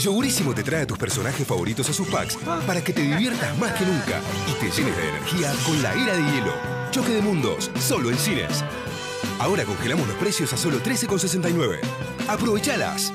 Yogurísimo te trae a tus personajes favoritos a sus packs para que te diviertas más que nunca y te llenes de energía con la era de hielo. Choque de mundos, solo en cines. Ahora congelamos los precios a solo 13,69. ¡Aprovechalas!